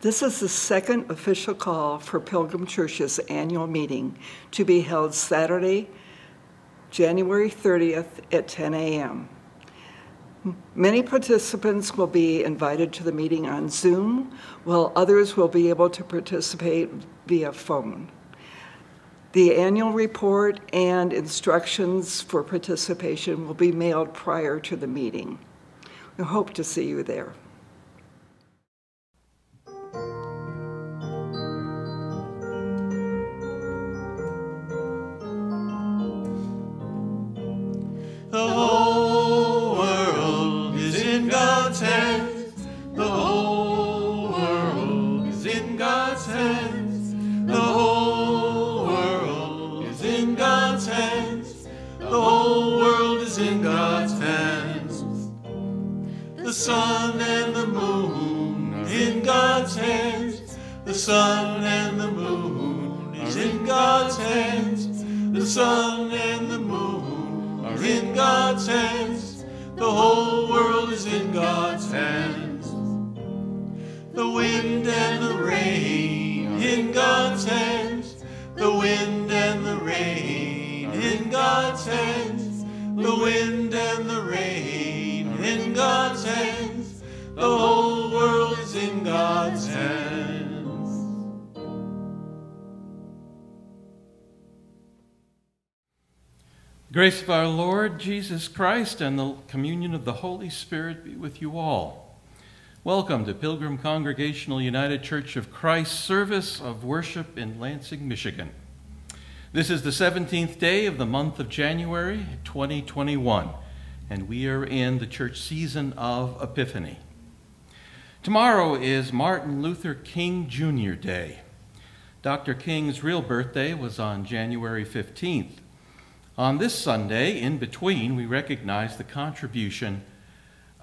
This is the second official call for Pilgrim Church's annual meeting to be held Saturday, January 30th at 10 a.m. Many participants will be invited to the meeting on Zoom, while others will be able to participate via phone. The annual report and instructions for participation will be mailed prior to the meeting. We hope to see you there. Sun and the moon is in God's hands. The sun and the moon are in God's hands. The whole world is in God's hands. The wind and the rain in God's hands. The wind and the rain in God's hands. The wind Grace of our Lord Jesus Christ and the communion of the Holy Spirit be with you all. Welcome to Pilgrim Congregational United Church of Christ service of worship in Lansing, Michigan. This is the 17th day of the month of January 2021, and we are in the church season of Epiphany. Tomorrow is Martin Luther King Jr. Day. Dr. King's real birthday was on January 15th. On this Sunday, in between, we recognize the contribution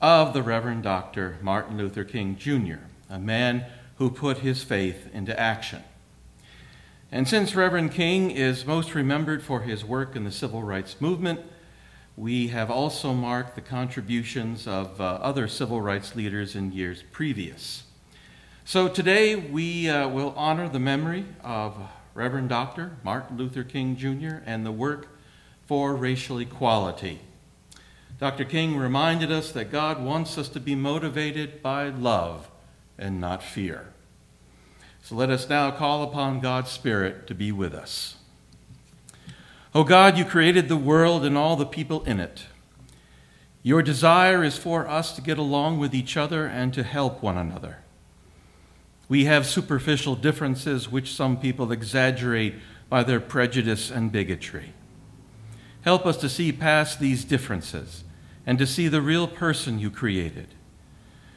of the Reverend Dr. Martin Luther King Jr., a man who put his faith into action. And since Reverend King is most remembered for his work in the civil rights movement, we have also marked the contributions of uh, other civil rights leaders in years previous. So today we uh, will honor the memory of Reverend Dr. Martin Luther King Jr. and the work for racial equality. Dr. King reminded us that God wants us to be motivated by love and not fear. So let us now call upon God's Spirit to be with us. O God, you created the world and all the people in it. Your desire is for us to get along with each other and to help one another. We have superficial differences which some people exaggerate by their prejudice and bigotry. Help us to see past these differences and to see the real person you created.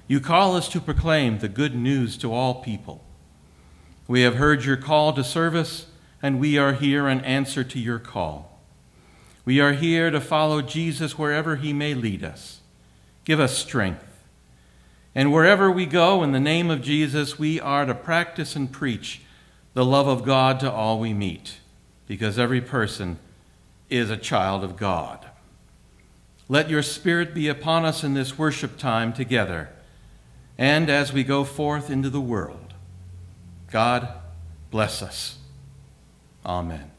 You call us to proclaim the good news to all people. We have heard your call to service, and we are here in answer to your call. We are here to follow Jesus wherever he may lead us. Give us strength. And wherever we go in the name of Jesus, we are to practice and preach the love of God to all we meet, because every person is a child of God. Let your Spirit be upon us in this worship time together and as we go forth into the world. God bless us. Amen.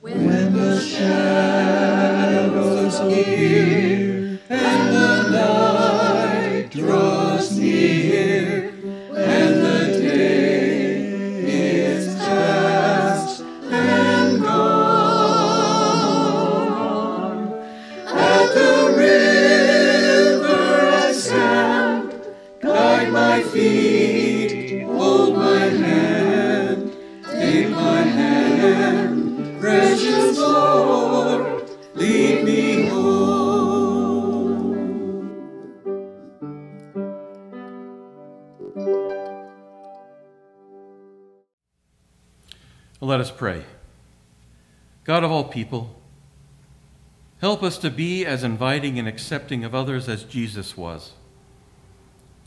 When the shadows leave. People, help us to be as inviting and accepting of others as Jesus was.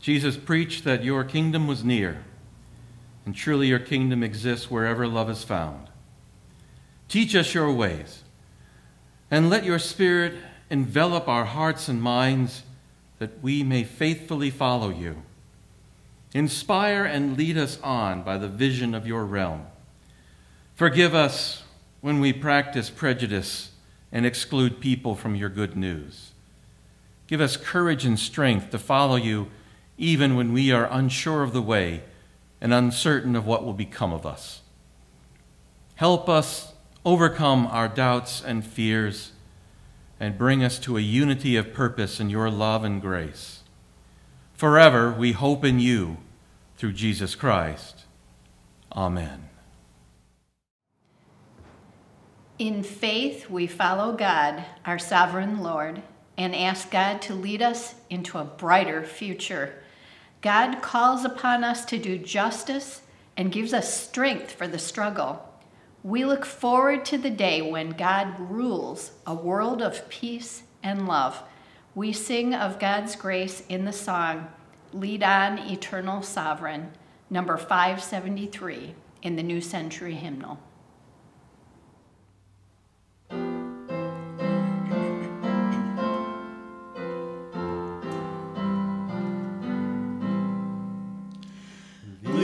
Jesus preached that your kingdom was near, and truly your kingdom exists wherever love is found. Teach us your ways, and let your Spirit envelop our hearts and minds that we may faithfully follow you. Inspire and lead us on by the vision of your realm. Forgive us when we practice prejudice and exclude people from your good news. Give us courage and strength to follow you even when we are unsure of the way and uncertain of what will become of us. Help us overcome our doubts and fears and bring us to a unity of purpose in your love and grace. Forever we hope in you through Jesus Christ. Amen. In faith, we follow God, our sovereign Lord, and ask God to lead us into a brighter future. God calls upon us to do justice and gives us strength for the struggle. We look forward to the day when God rules a world of peace and love. We sing of God's grace in the song, Lead On, Eternal Sovereign, number 573 in the New Century Hymnal.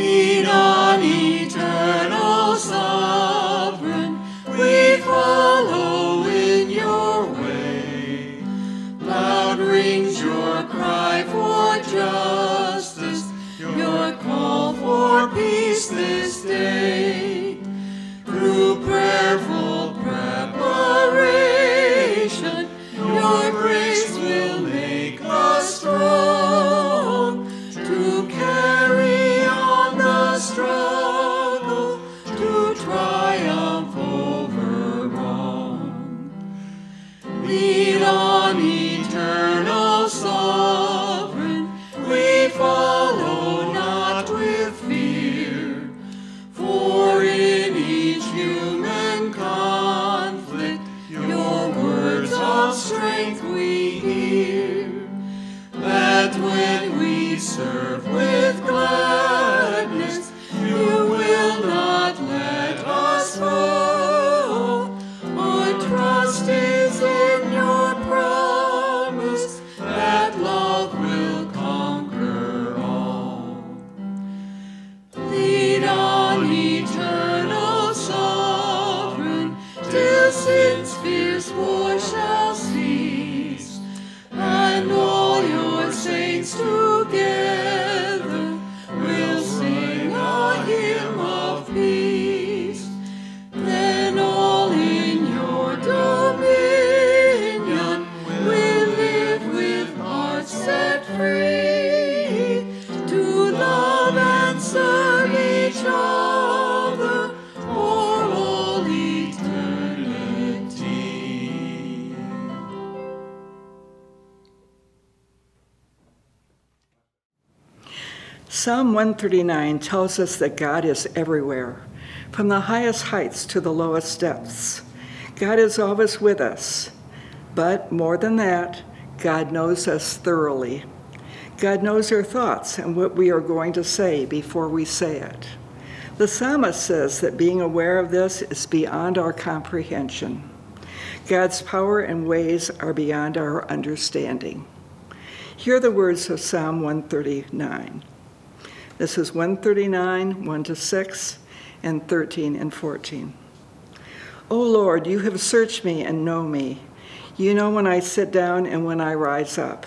Lead on, eternal sovereign, we follow in your way. Loud rings your cry for justice, your call for peace this day. Psalm 139 tells us that God is everywhere, from the highest heights to the lowest depths. God is always with us. But more than that, God knows us thoroughly. God knows our thoughts and what we are going to say before we say it. The psalmist says that being aware of this is beyond our comprehension. God's power and ways are beyond our understanding. Hear the words of Psalm 139. This is 139, 1 to 6, and 13 and 14. O Lord, you have searched me and know me. You know when I sit down and when I rise up.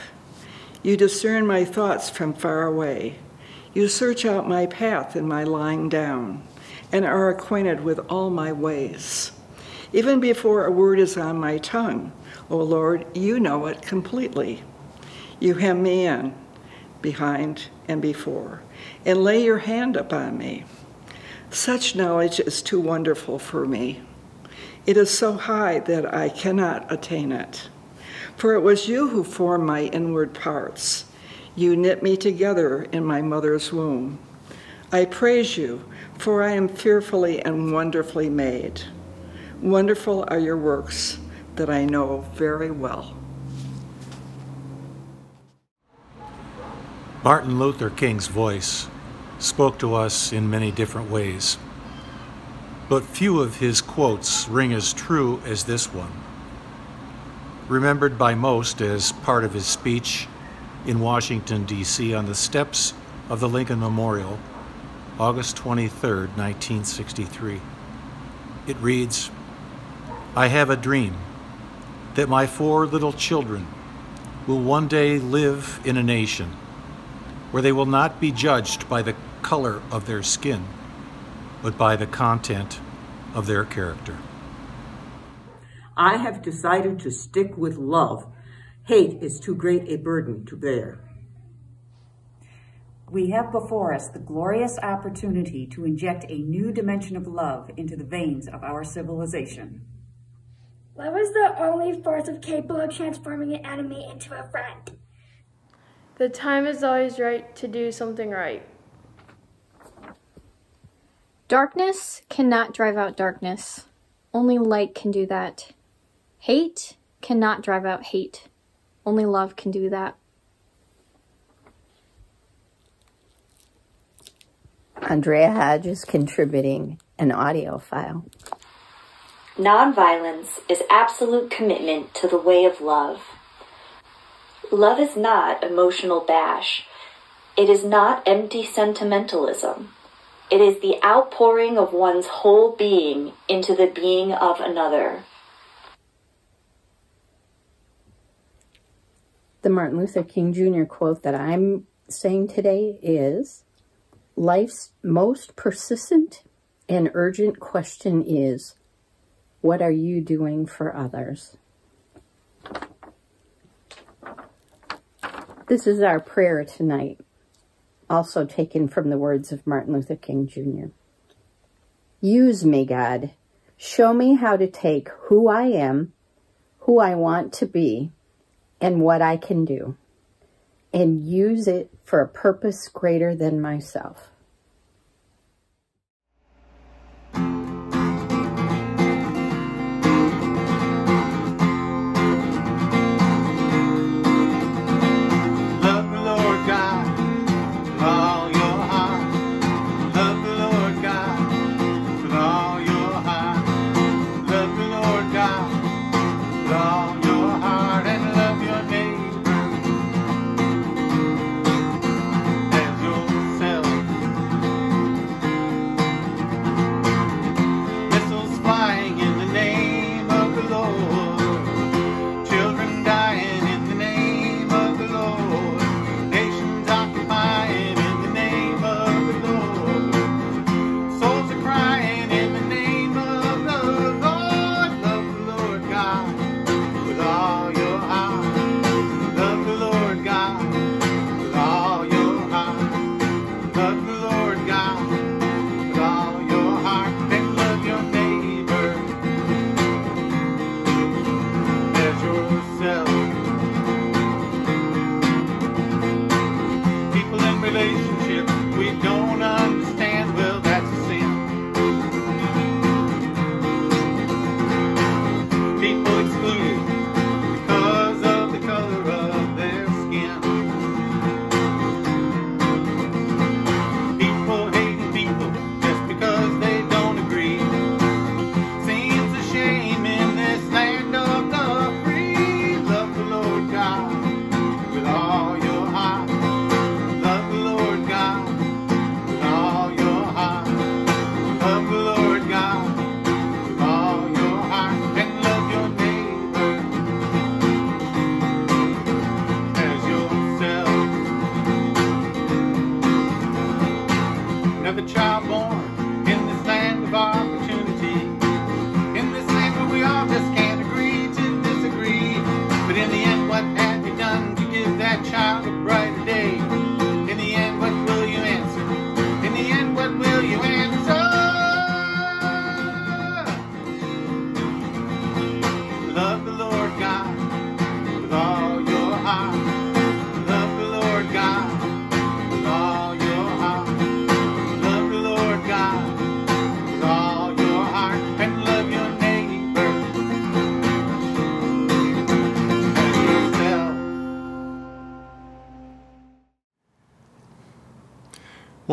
You discern my thoughts from far away. You search out my path and my lying down, and are acquainted with all my ways. Even before a word is on my tongue, O Lord, you know it completely. You hem me in, behind and before, and lay your hand upon me. Such knowledge is too wonderful for me. It is so high that I cannot attain it. For it was you who formed my inward parts. You knit me together in my mother's womb. I praise you, For I am fearfully and wonderfully made. Wonderful are your works that I know very well. Martin Luther King's voice spoke to us in many different ways, but few of his quotes ring as true as this one. Remembered by most as part of his speech in Washington, D.C., on the steps of the Lincoln Memorial, August 23, 1963. It reads I have a dream that my four little children will one day live in a nation where they will not be judged by the color of their skin, but by the content of their character. I have decided to stick with love. Hate is too great a burden to bear. We have before us the glorious opportunity to inject a new dimension of love into the veins of our civilization. Love is the only force of capable of transforming an enemy into a friend. The time is always right to do something right. Darkness cannot drive out darkness. Only light can do that. Hate cannot drive out hate. Only love can do that. Andrea Hodge is contributing an audio file. Nonviolence is absolute commitment to the way of love. Love is not emotional bash. It is not empty sentimentalism. It is the outpouring of one's whole being into the being of another. The Martin Luther King Jr. quote that I'm saying today is Life's most persistent and urgent question is What are you doing for others? This is our prayer tonight, also taken from the words of Martin Luther King Jr. Use me, God. Show me how to take who I am, who I want to be, and what I can do and use it for a purpose greater than myself.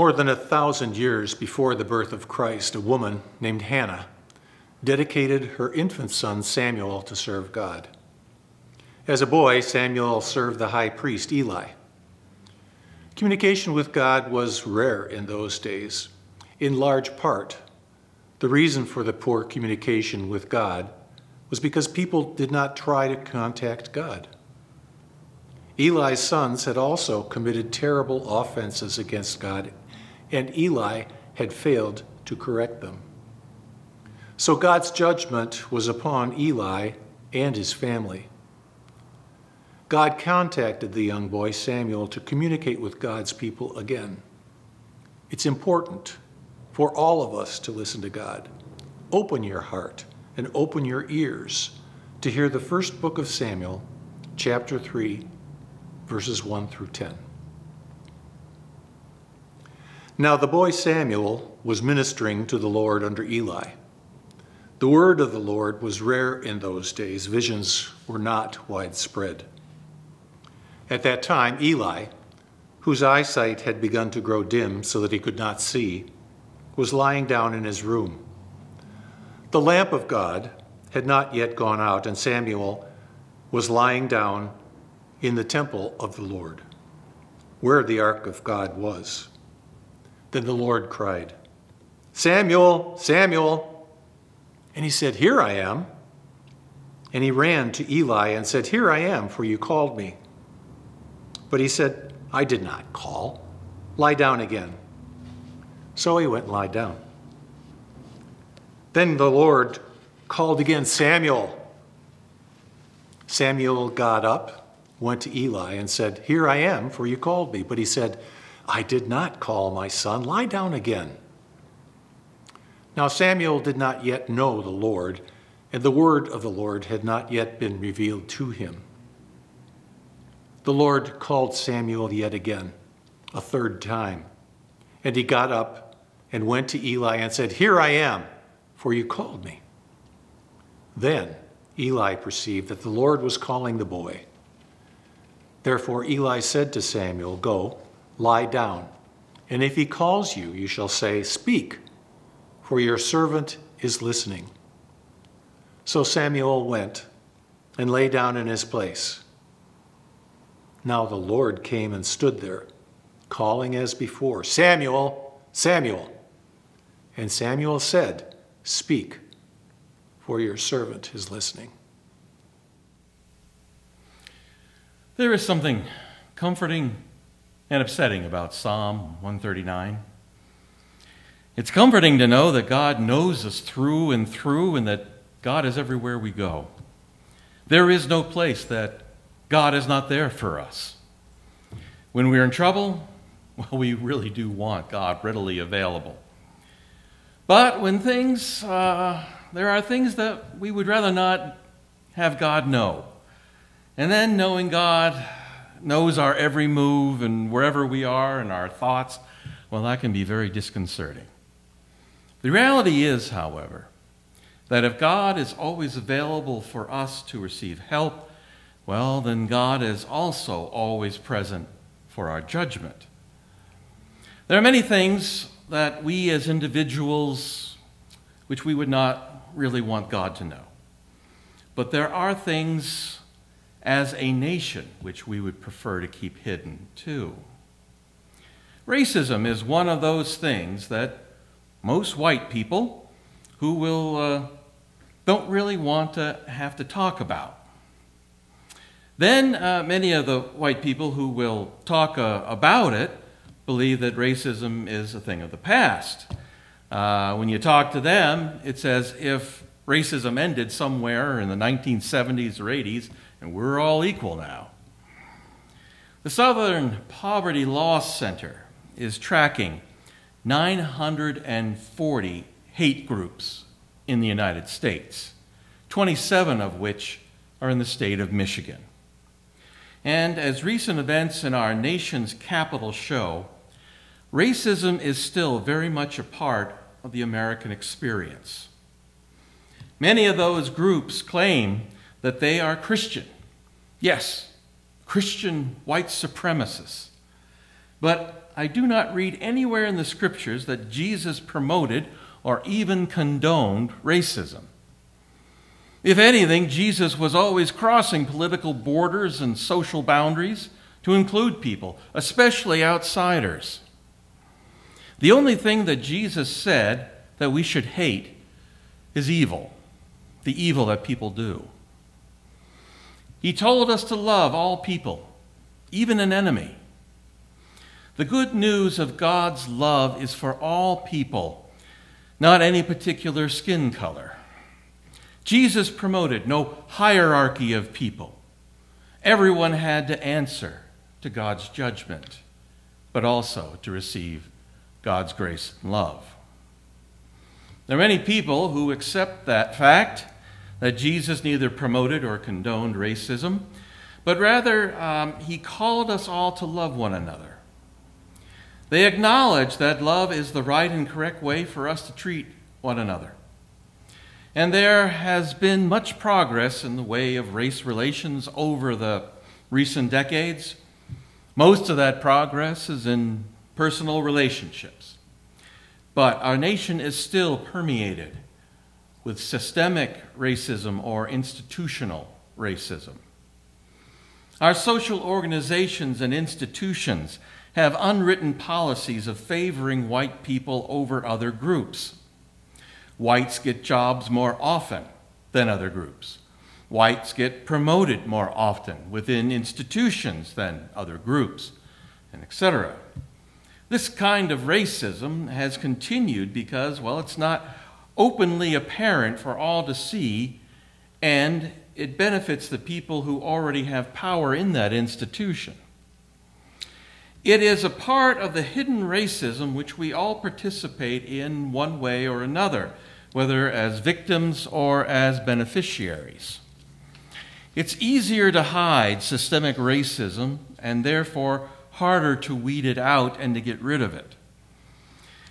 More than a thousand years before the birth of Christ, a woman named Hannah dedicated her infant son Samuel to serve God. As a boy, Samuel served the high priest Eli. Communication with God was rare in those days, in large part. The reason for the poor communication with God was because people did not try to contact God. Eli's sons had also committed terrible offenses against God, and Eli had failed to correct them. So God's judgment was upon Eli and his family. God contacted the young boy Samuel to communicate with God's people again. It's important for all of us to listen to God. Open your heart and open your ears to hear the first book of Samuel, chapter 3, verses 1 through 10. Now the boy Samuel was ministering to the Lord under Eli. The word of the Lord was rare in those days. Visions were not widespread. At that time, Eli, whose eyesight had begun to grow dim so that he could not see, was lying down in his room. The lamp of God had not yet gone out, and Samuel was lying down in the temple of the Lord, where the ark of God was. Then the Lord cried, Samuel, Samuel. And he said, Here I am. And he ran to Eli and said, Here I am, for you called me. But he said, I did not call. Lie down again. So he went and lied down. Then the Lord called again, Samuel. Samuel got up, went to Eli, and said, Here I am, for you called me. But he said, I did not call my son. Lie down again. Now Samuel did not yet know the Lord, and the word of the Lord had not yet been revealed to him. The Lord called Samuel yet again, a third time. And he got up and went to Eli and said, Here I am, for you called me. Then Eli perceived that the Lord was calling the boy. Therefore Eli said to Samuel, Go, lie down, and if he calls you, you shall say, Speak, for your servant is listening. So Samuel went and lay down in his place. Now the Lord came and stood there, calling as before, Samuel, Samuel. And Samuel said, Speak, for your servant is listening. There is something comforting and upsetting about Psalm 139. It's comforting to know that God knows us through and through and that God is everywhere we go. There is no place that God is not there for us. When we're in trouble, well, we really do want God readily available. But when things, uh, there are things that we would rather not have God know. And then knowing God knows our every move and wherever we are and our thoughts, well, that can be very disconcerting. The reality is, however, that if God is always available for us to receive help, well, then God is also always present for our judgment. There are many things that we as individuals, which we would not really want God to know. But there are things as a nation which we would prefer to keep hidden too. Racism is one of those things that most white people who will uh, don't really want to have to talk about. Then uh, many of the white people who will talk uh, about it believe that racism is a thing of the past. Uh, when you talk to them, it's as if racism ended somewhere in the 1970s or 80s and we're all equal now. The Southern Poverty Law Center is tracking 940 hate groups in the United States, 27 of which are in the state of Michigan. And as recent events in our nation's capital show, racism is still very much a part of the American experience. Many of those groups claim that they are Christian. Yes, Christian white supremacists. But I do not read anywhere in the scriptures that Jesus promoted or even condoned racism. If anything, Jesus was always crossing political borders and social boundaries to include people, especially outsiders. The only thing that Jesus said that we should hate is evil, the evil that people do. He told us to love all people, even an enemy. The good news of God's love is for all people, not any particular skin color. Jesus promoted no hierarchy of people. Everyone had to answer to God's judgment, but also to receive God's grace and love. There are many people who accept that fact that Jesus neither promoted or condoned racism, but rather um, he called us all to love one another. They acknowledge that love is the right and correct way for us to treat one another. And there has been much progress in the way of race relations over the recent decades. Most of that progress is in personal relationships. But our nation is still permeated with systemic racism or institutional racism. Our social organizations and institutions have unwritten policies of favoring white people over other groups. Whites get jobs more often than other groups. Whites get promoted more often within institutions than other groups, and etc. This kind of racism has continued because, well, it's not openly apparent for all to see, and it benefits the people who already have power in that institution. It is a part of the hidden racism which we all participate in one way or another, whether as victims or as beneficiaries. It's easier to hide systemic racism and therefore harder to weed it out and to get rid of it.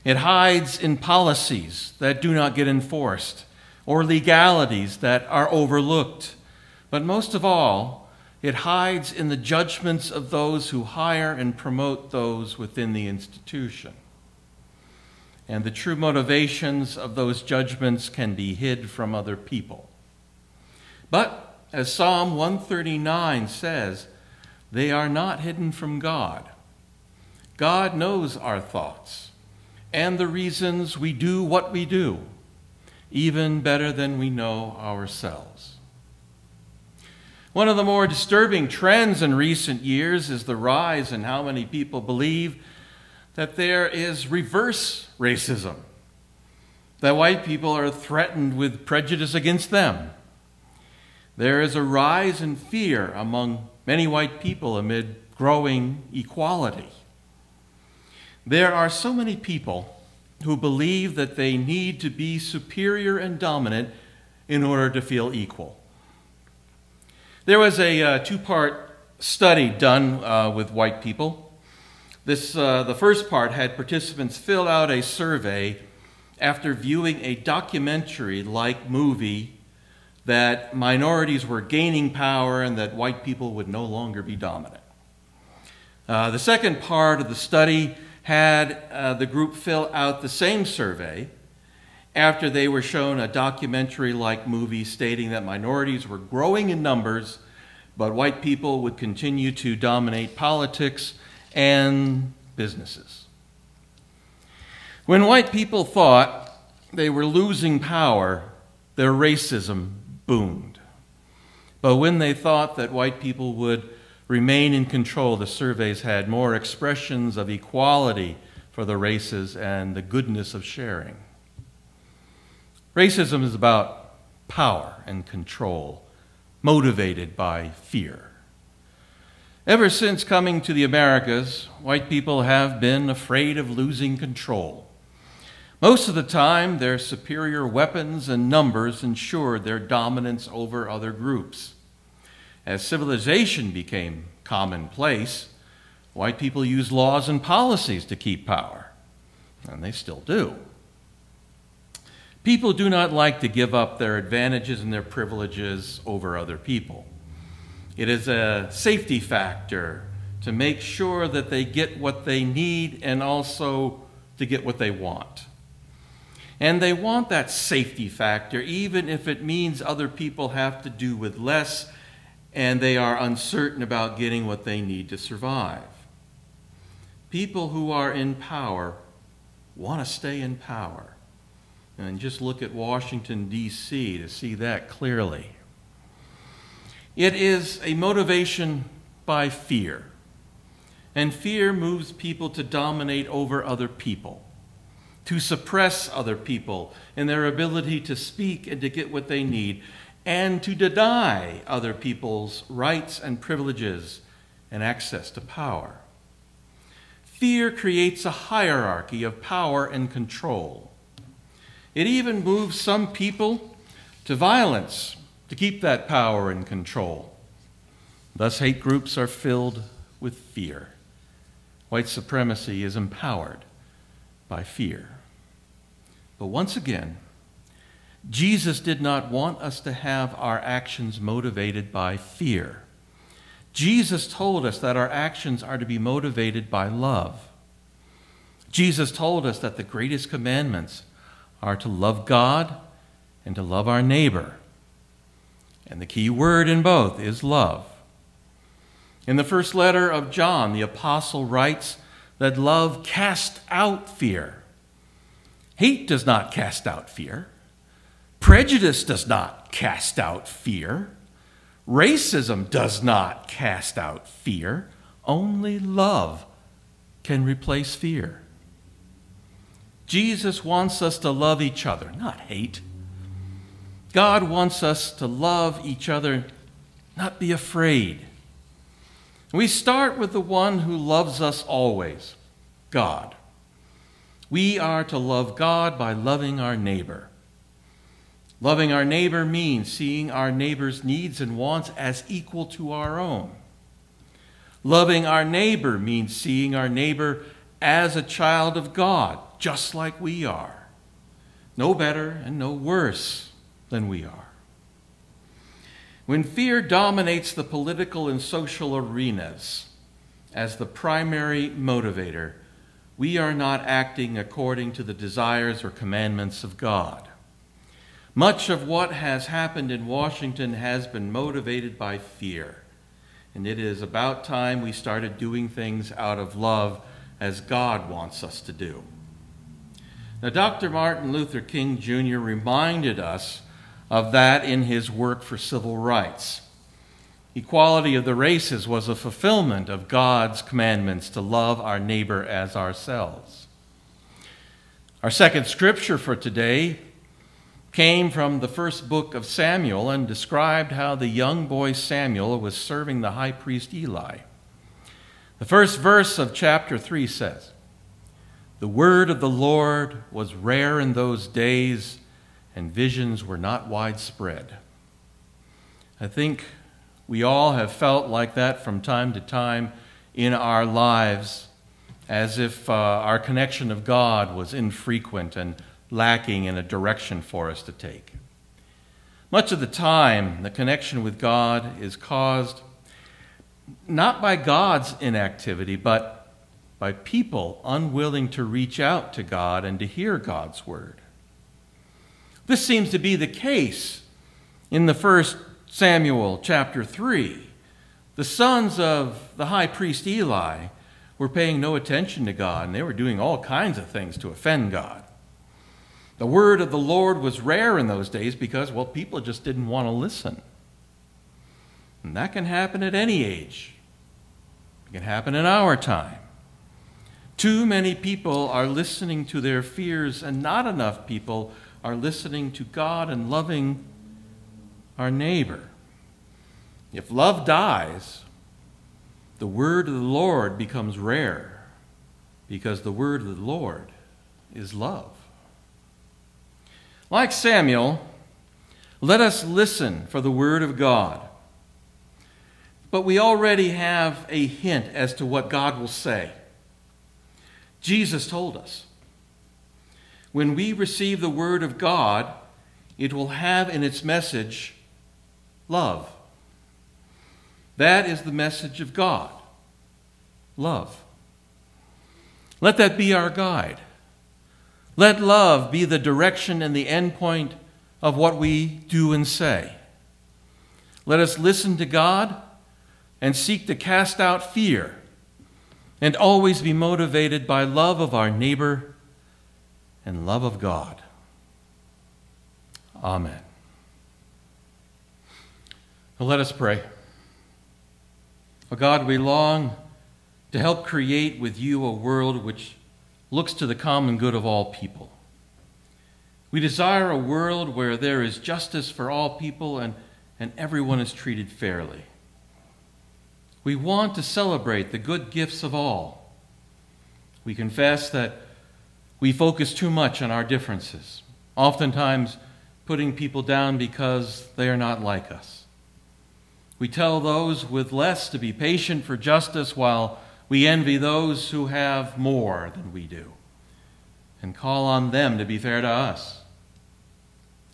It hides in policies that do not get enforced or legalities that are overlooked. But most of all, it hides in the judgments of those who hire and promote those within the institution. And the true motivations of those judgments can be hid from other people. But, as Psalm 139 says, they are not hidden from God. God knows our thoughts and the reasons we do what we do, even better than we know ourselves. One of the more disturbing trends in recent years is the rise in how many people believe that there is reverse racism, that white people are threatened with prejudice against them. There is a rise in fear among many white people amid growing equality. There are so many people who believe that they need to be superior and dominant in order to feel equal. There was a uh, two part study done uh, with white people. This, uh, the first part had participants fill out a survey after viewing a documentary like movie that minorities were gaining power and that white people would no longer be dominant. Uh, the second part of the study had uh, the group fill out the same survey after they were shown a documentary like movie stating that minorities were growing in numbers, but white people would continue to dominate politics and businesses. When white people thought they were losing power, their racism boomed. But when they thought that white people would remain in control, the surveys had more expressions of equality for the races and the goodness of sharing. Racism is about power and control, motivated by fear. Ever since coming to the Americas, white people have been afraid of losing control. Most of the time, their superior weapons and numbers ensured their dominance over other groups. As civilization became commonplace, white people used laws and policies to keep power, and they still do. People do not like to give up their advantages and their privileges over other people. It is a safety factor to make sure that they get what they need and also to get what they want. And they want that safety factor, even if it means other people have to do with less and they are uncertain about getting what they need to survive. People who are in power want to stay in power. And just look at Washington, D.C. to see that clearly. It is a motivation by fear. And fear moves people to dominate over other people, to suppress other people and their ability to speak and to get what they need, and to deny other people's rights and privileges and access to power. Fear creates a hierarchy of power and control. It even moves some people to violence to keep that power and control. Thus, hate groups are filled with fear. White supremacy is empowered by fear. But once again, Jesus did not want us to have our actions motivated by fear. Jesus told us that our actions are to be motivated by love. Jesus told us that the greatest commandments are to love God and to love our neighbor. And the key word in both is love. In the first letter of John, the apostle writes that love casts out fear. Hate does not cast out fear. Prejudice does not cast out fear. Racism does not cast out fear. Only love can replace fear. Jesus wants us to love each other, not hate. God wants us to love each other, not be afraid. We start with the one who loves us always God. We are to love God by loving our neighbor. Loving our neighbor means seeing our neighbor's needs and wants as equal to our own. Loving our neighbor means seeing our neighbor as a child of God, just like we are. No better and no worse than we are. When fear dominates the political and social arenas as the primary motivator, we are not acting according to the desires or commandments of God. Much of what has happened in Washington has been motivated by fear. And it is about time we started doing things out of love as God wants us to do. Now, Dr. Martin Luther King Jr. reminded us of that in his work for civil rights. Equality of the races was a fulfillment of God's commandments to love our neighbor as ourselves. Our second scripture for today came from the first book of Samuel and described how the young boy Samuel was serving the high priest Eli. The first verse of chapter 3 says, The word of the Lord was rare in those days, and visions were not widespread. I think we all have felt like that from time to time in our lives, as if uh, our connection of God was infrequent and lacking in a direction for us to take. Much of the time, the connection with God is caused not by God's inactivity, but by people unwilling to reach out to God and to hear God's word. This seems to be the case in the first Samuel chapter 3. The sons of the high priest Eli were paying no attention to God, and they were doing all kinds of things to offend God. The word of the Lord was rare in those days because, well, people just didn't want to listen. And that can happen at any age. It can happen in our time. Too many people are listening to their fears, and not enough people are listening to God and loving our neighbor. If love dies, the word of the Lord becomes rare because the word of the Lord is love. Like Samuel, let us listen for the word of God. But we already have a hint as to what God will say. Jesus told us when we receive the word of God, it will have in its message love. That is the message of God. love. Let that be our guide. Let love be the direction and the end point of what we do and say. Let us listen to God and seek to cast out fear and always be motivated by love of our neighbor and love of God. Amen. Let us pray. Oh God, we long to help create with you a world which looks to the common good of all people. We desire a world where there is justice for all people and, and everyone is treated fairly. We want to celebrate the good gifts of all. We confess that we focus too much on our differences, oftentimes putting people down because they are not like us. We tell those with less to be patient for justice while we envy those who have more than we do and call on them to be fair to us.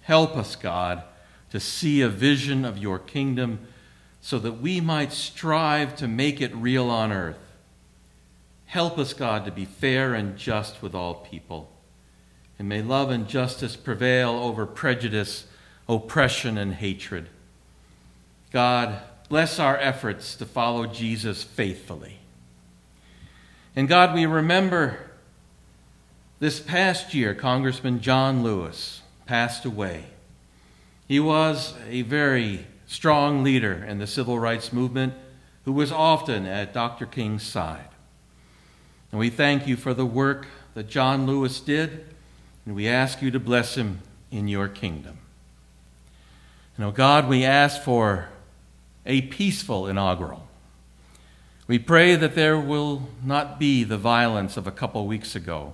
Help us, God, to see a vision of your kingdom so that we might strive to make it real on earth. Help us, God, to be fair and just with all people. And may love and justice prevail over prejudice, oppression, and hatred. God, bless our efforts to follow Jesus faithfully. And God, we remember this past year, Congressman John Lewis passed away. He was a very strong leader in the civil rights movement who was often at Dr. King's side. And we thank you for the work that John Lewis did, and we ask you to bless him in your kingdom. And, oh God, we ask for a peaceful inaugural. We pray that there will not be the violence of a couple weeks ago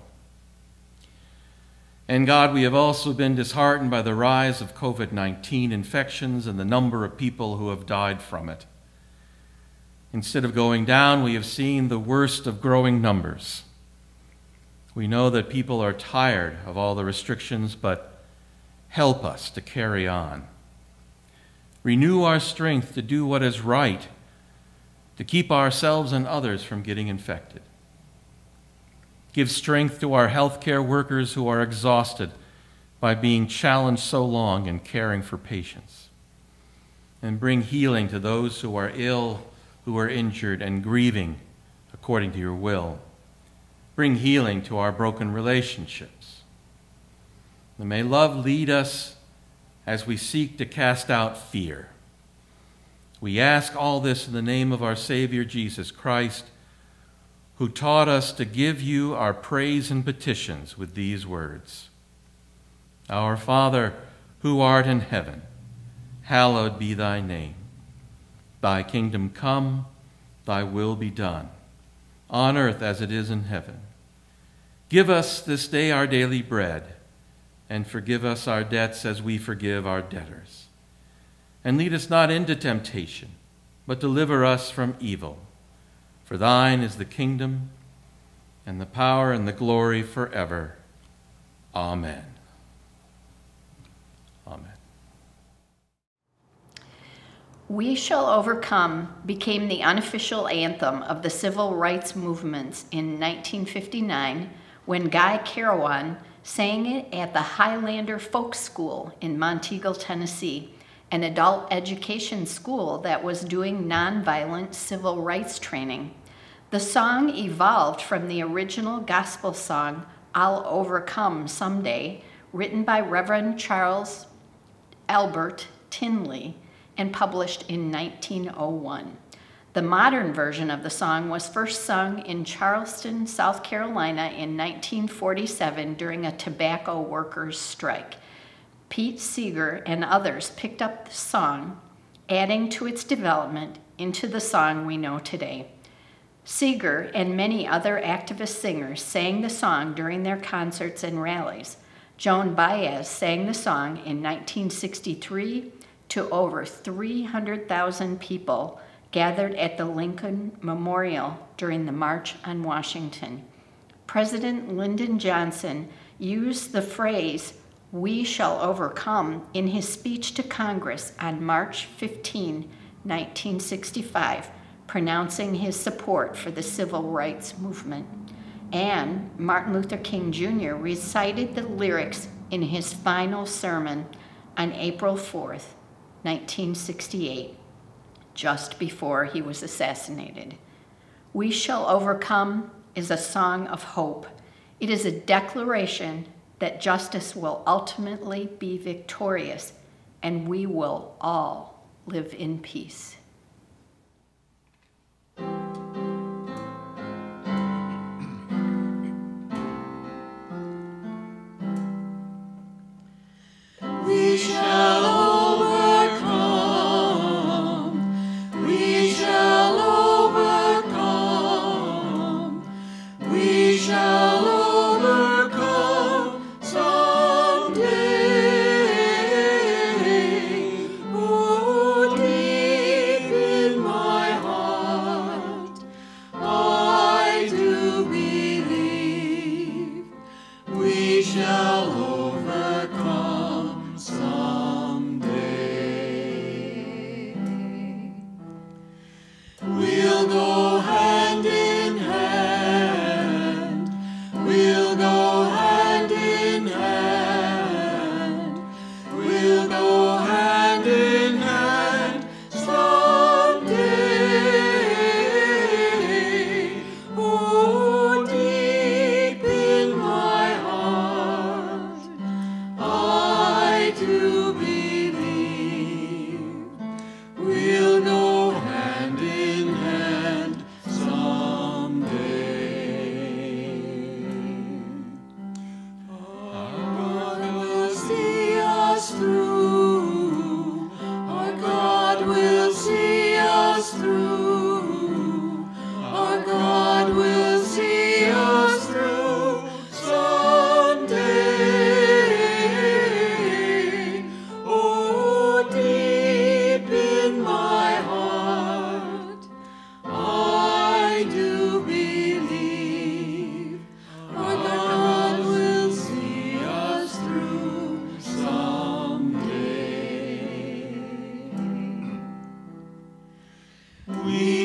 and God, we have also been disheartened by the rise of COVID 19 infections and the number of people who have died from it. Instead of going down, we have seen the worst of growing numbers. We know that people are tired of all the restrictions, but help us to carry on. Renew our strength to do what is right, to keep ourselves and others from getting infected. Give strength to our healthcare workers who are exhausted by being challenged so long in caring for patients. And bring healing to those who are ill, who are injured, and grieving according to your will. Bring healing to our broken relationships. And may love lead us as we seek to cast out fear. We ask all this in the name of our Savior Jesus Christ who taught us to give you our praise and petitions with these words Our Father, who art in heaven, hallowed be thy name. Thy kingdom come, thy will be done, on earth as it is in heaven. Give us this day our daily bread, and forgive us our debts as we forgive our debtors. And lead us not into temptation, but deliver us from evil. For thine is the kingdom and the power and the glory forever. Amen. Amen. We Shall Overcome became the unofficial anthem of the civil rights movements in 1959 when Guy Carawan sang it at the Highlander Folk School in Monteagle, Tennessee an adult education school that was doing nonviolent civil rights training. The song evolved from the original gospel song, I'll Overcome Someday, written by Reverend Charles Albert Tindley and published in 1901. The modern version of the song was first sung in Charleston, South Carolina in 1947 during a tobacco workers' strike. Pete Seeger and others picked up the song, adding to its development into the song we know today. Seeger and many other activist singers sang the song during their concerts and rallies. Joan Baez sang the song in 1963 to over 300,000 people gathered at the Lincoln Memorial during the March on Washington. President Lyndon Johnson used the phrase, we shall overcome, in his speech to Congress on March 15, 1965, pronouncing his support for the civil rights movement. And Martin Luther King Jr. recited the lyrics in his final sermon on April 4, 1968, just before he was assassinated. We Shall Overcome is a song of hope. It is a declaration that justice will ultimately be victorious and we will all live in peace. We shall shall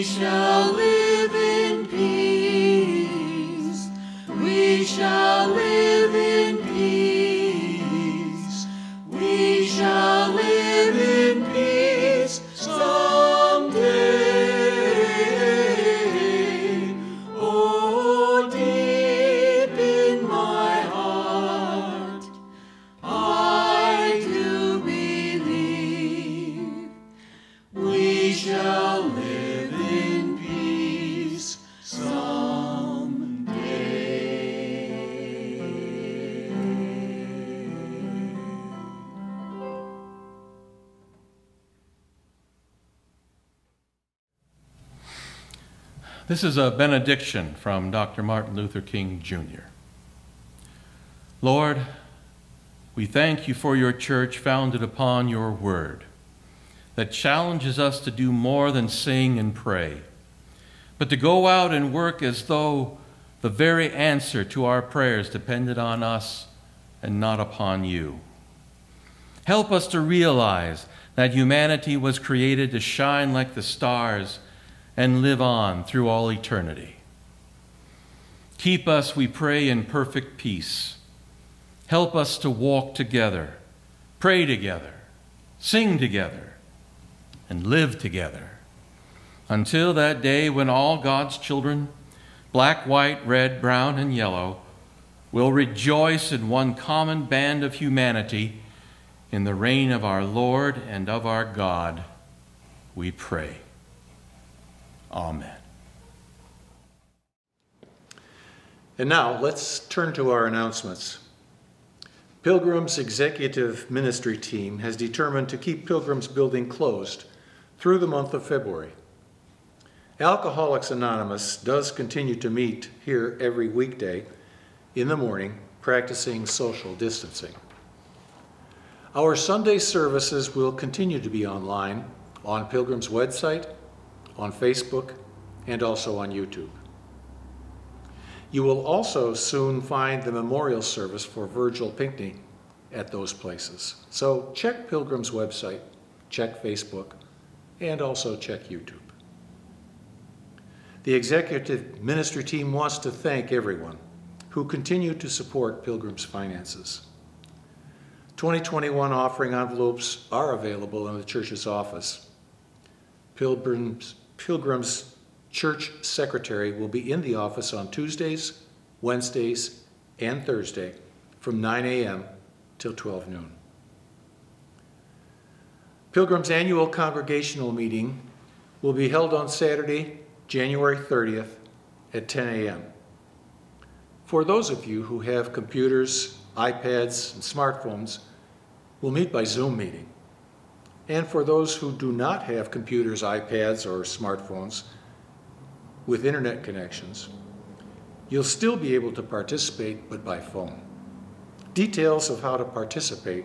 shall This is a benediction from Dr. Martin Luther King Jr. Lord, we thank you for your church founded upon your word that challenges us to do more than sing and pray, but to go out and work as though the very answer to our prayers depended on us and not upon you. Help us to realize that humanity was created to shine like the stars and live on through all eternity. Keep us, we pray, in perfect peace. Help us to walk together, pray together, sing together, and live together until that day when all God's children, black, white, red, brown, and yellow, will rejoice in one common band of humanity in the reign of our Lord and of our God, we pray. Amen. And now let's turn to our announcements. Pilgrim's executive ministry team has determined to keep Pilgrim's building closed through the month of February. Alcoholics Anonymous does continue to meet here every weekday in the morning, practicing social distancing. Our Sunday services will continue to be online on Pilgrim's website, on Facebook, and also on YouTube. You will also soon find the memorial service for Virgil Pinckney at those places. So check Pilgrim's website, check Facebook, and also check YouTube. The executive ministry team wants to thank everyone who continue to support Pilgrim's finances. 2021 offering envelopes are available in the church's office. Pilgrim's, Pilgrim's church secretary will be in the office on Tuesdays, Wednesdays, and Thursday from 9 a.m. till 12 noon. Pilgrim's annual congregational meeting will be held on Saturday, January 30th at 10 a.m. For those of you who have computers, iPads, and smartphones, we'll meet by Zoom meeting. And for those who do not have computers, iPads, or smartphones with internet connections, you'll still be able to participate, but by phone. Details of how to participate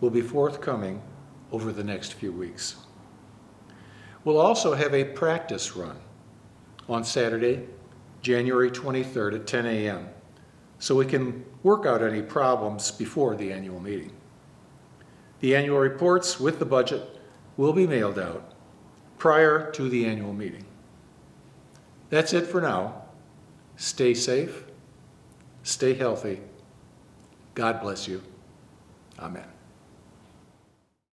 will be forthcoming over the next few weeks. We'll also have a practice run on Saturday, January 23rd at 10 a.m. so we can work out any problems before the annual meeting. The annual reports with the budget will be mailed out prior to the annual meeting. That's it for now. Stay safe, stay healthy. God bless you. Amen.